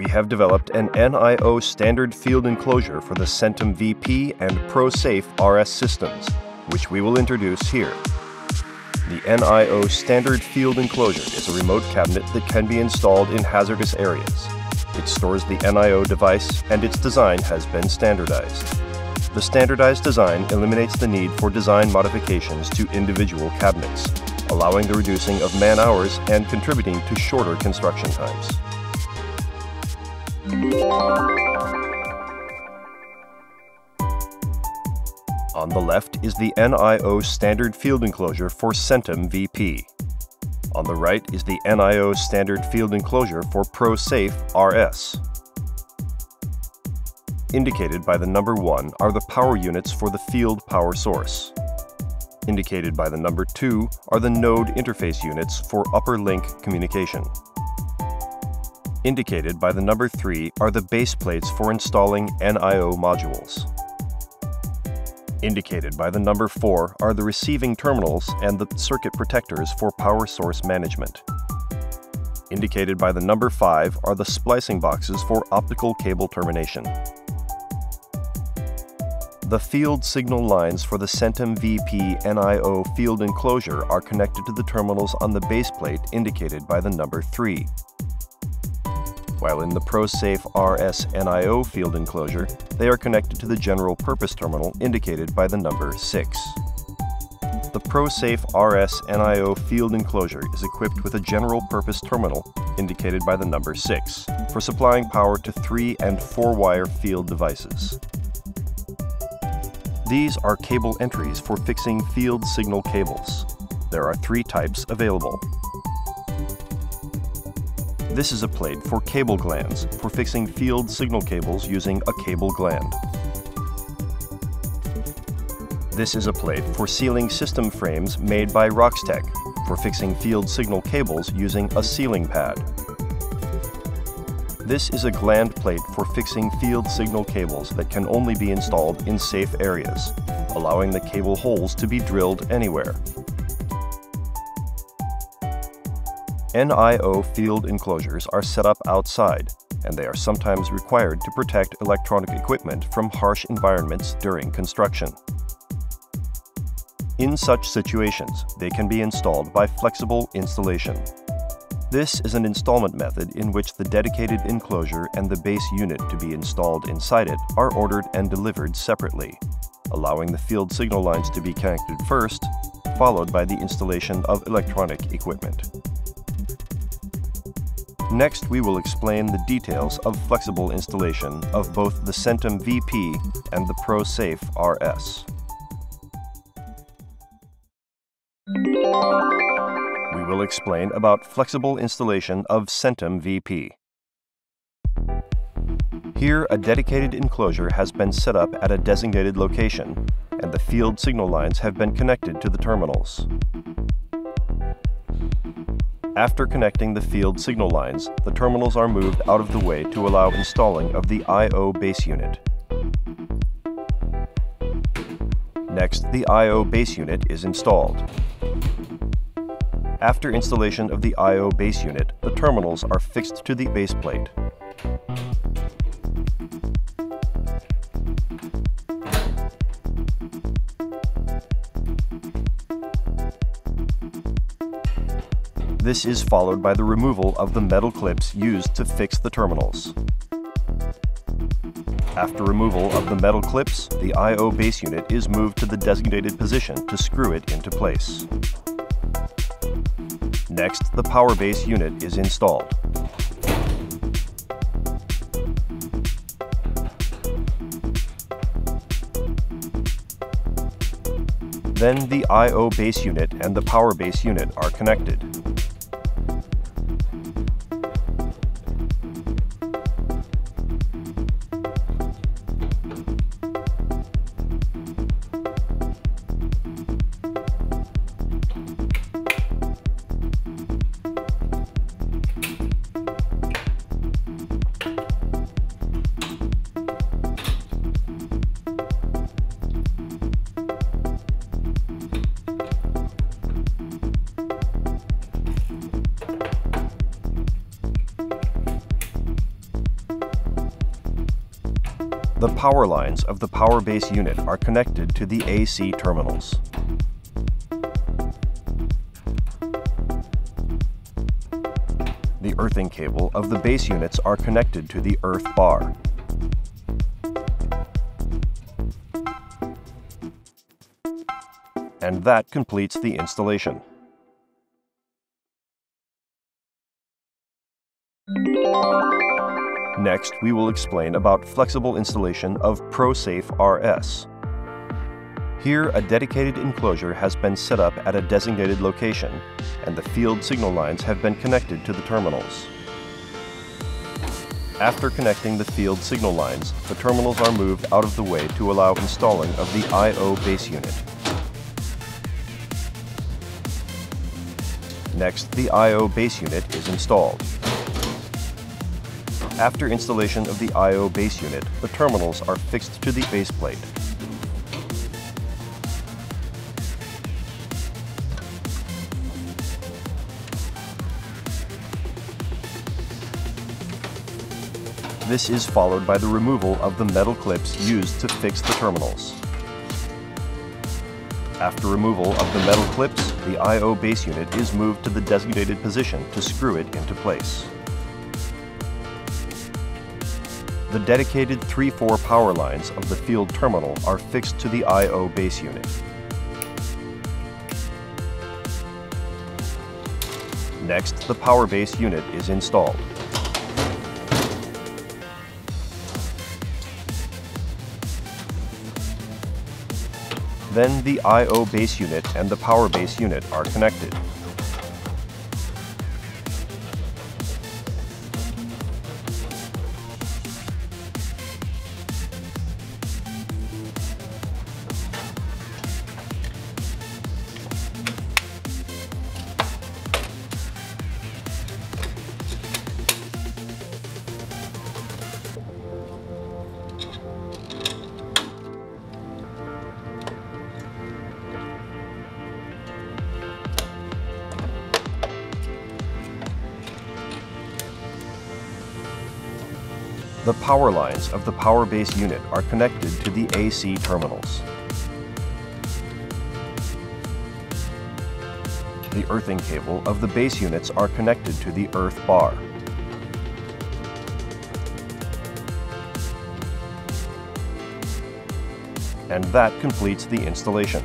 we have developed an NIO standard field enclosure for the Centum VP and ProSafe RS systems, which we will introduce here. The NIO standard field enclosure is a remote cabinet that can be installed in hazardous areas. It stores the NIO device and its design has been standardized. The standardized design eliminates the need for design modifications to individual cabinets, allowing the reducing of man hours and contributing to shorter construction times. On the left is the NIO standard field enclosure for Centum VP. On the right is the NIO standard field enclosure for ProSafe RS. Indicated by the number 1 are the power units for the field power source. Indicated by the number 2 are the node interface units for upper link communication. Indicated by the number 3 are the base plates for installing NIO modules. Indicated by the number 4 are the receiving terminals and the circuit protectors for power source management. Indicated by the number 5 are the splicing boxes for optical cable termination. The field signal lines for the Centum VP NIO field enclosure are connected to the terminals on the base plate indicated by the number 3 while in the ProSafe RS NIO field enclosure, they are connected to the general purpose terminal indicated by the number 6. The ProSafe RS NIO field enclosure is equipped with a general purpose terminal indicated by the number 6 for supplying power to 3 and 4 wire field devices. These are cable entries for fixing field signal cables. There are three types available. This is a plate for cable glands for fixing field signal cables using a cable gland. This is a plate for sealing system frames made by Roxtec for fixing field signal cables using a sealing pad. This is a gland plate for fixing field signal cables that can only be installed in safe areas, allowing the cable holes to be drilled anywhere. NIO field enclosures are set up outside, and they are sometimes required to protect electronic equipment from harsh environments during construction. In such situations, they can be installed by flexible installation. This is an installment method in which the dedicated enclosure and the base unit to be installed inside it are ordered and delivered separately, allowing the field signal lines to be connected first, followed by the installation of electronic equipment. Next, we will explain the details of flexible installation of both the Centum VP and the ProSafe RS. We will explain about flexible installation of Centum VP. Here, a dedicated enclosure has been set up at a designated location, and the field signal lines have been connected to the terminals. After connecting the field signal lines, the terminals are moved out of the way to allow installing of the I.O. base unit. Next, the I.O. base unit is installed. After installation of the I.O. base unit, the terminals are fixed to the base plate. This is followed by the removal of the metal clips used to fix the terminals. After removal of the metal clips, the I.O. base unit is moved to the designated position to screw it into place. Next, the power base unit is installed. Then the I.O. base unit and the power base unit are connected. The power lines of the power base unit are connected to the AC terminals. The earthing cable of the base units are connected to the earth bar. And that completes the installation. Next, we will explain about flexible installation of ProSafe RS. Here, a dedicated enclosure has been set up at a designated location, and the field signal lines have been connected to the terminals. After connecting the field signal lines, the terminals are moved out of the way to allow installing of the I.O. base unit. Next, the I.O. base unit is installed. After installation of the I.O. base unit, the terminals are fixed to the base plate. This is followed by the removal of the metal clips used to fix the terminals. After removal of the metal clips, the I.O. base unit is moved to the designated position to screw it into place. The dedicated 3-4 power lines of the field terminal are fixed to the I.O. base unit. Next, the power base unit is installed. Then the I.O. base unit and the power base unit are connected. The power lines of the power base unit are connected to the AC terminals. The earthing cable of the base units are connected to the earth bar. And that completes the installation.